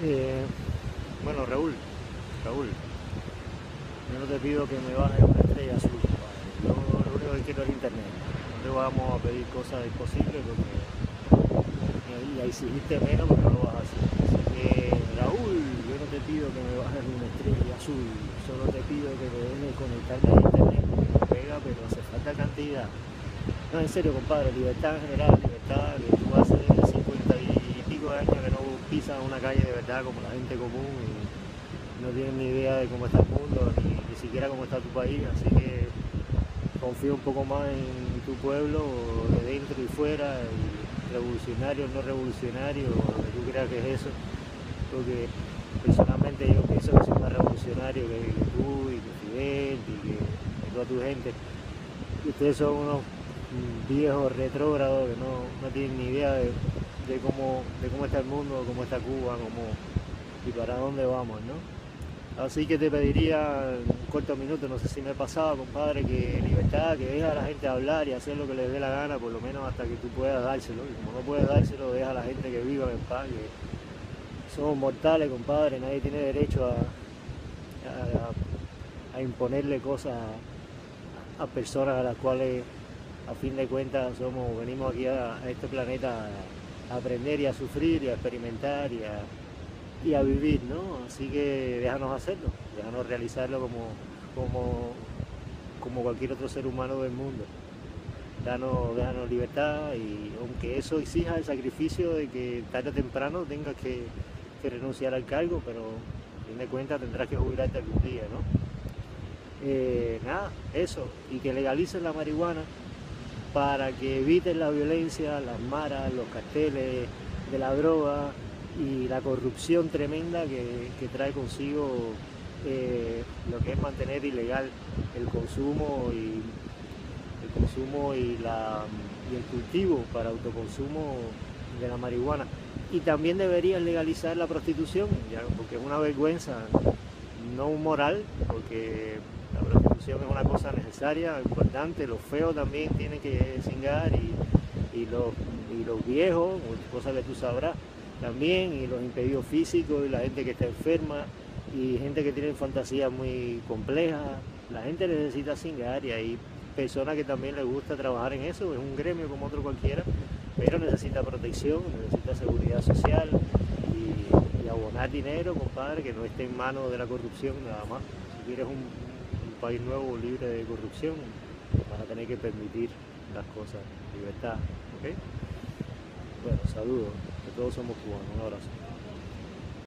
Eh, bueno, Raúl, Raúl, yo no te pido que me bajes una estrella azul, yo lo único que quiero es internet. No te vamos a pedir cosas imposibles porque y ahí exigiste menos porque no lo vas a hacer. Así que, Raúl, yo no te pido que me bajes una estrella azul, solo te pido que te dejes conectarme a internet, me pega, pero hace falta cantidad. No, en serio, compadre, libertad en general, libertad, que tú hace 50 y pico de años que pisas una calle de verdad como la gente común y no tienes ni idea de cómo está el mundo, ni, ni siquiera cómo está tu país, así que confío un poco más en tu pueblo, de dentro y fuera, y revolucionario, no revolucionario, lo que tú creas que es eso, porque personalmente yo pienso que soy más revolucionario que, tú y que Fidel y que, toda tu gente. Ustedes son unos viejos retrógrados que no, no tienen ni idea de, de, cómo, de cómo está el mundo, cómo está Cuba, cómo, y para dónde vamos, ¿no? Así que te pediría un corto minuto, no sé si me he pasado, compadre, que libertad, que deja a la gente hablar y hacer lo que les dé la gana, por lo menos hasta que tú puedas dárselo. Y como no puedes dárselo, deja a la gente que viva en paz, somos mortales, compadre, nadie tiene derecho a, a, imponerle cosas a personas a las cuales a fin de cuentas somos, venimos aquí a, a este planeta a aprender y a sufrir y a experimentar y a, y a vivir, ¿no? Así que déjanos hacerlo, déjanos realizarlo como, como, como cualquier otro ser humano del mundo. Danos, déjanos libertad y aunque eso exija el sacrificio de que tarde o temprano tengas que, que renunciar al cargo, pero a fin de cuentas tendrás que jubilarte algún día, ¿no? Eh, nada, eso, y que legalicen la marihuana para que eviten la violencia, las maras, los carteles de la droga y la corrupción tremenda que, trae consigo eh, lo que es mantener ilegal el consumo y el consumo y, el cultivo para autoconsumo de la marihuana. Y también deberían legalizar la prostitución, porque es una vergüenza, no moral, porque prostitución es una cosa necesaria, importante, los feos también tienen que cingar y, y, los, y los viejos, cosa que tú sabrás también, y los impedidos físicos, y la gente que está enferma, y gente que tiene fantasías muy complejas. La gente necesita cingar y hay personas que también les gusta trabajar en eso, es un gremio como otro cualquiera, pero necesita protección, necesita seguridad social y, y abonar dinero, compadre, que no esté en manos de la corrupción nada más. Si quieres un país nuevo libre de corrupción, van a tener que permitir las cosas, libertad, ¿ok? Bueno, saludos, que todos somos cubanos, un abrazo.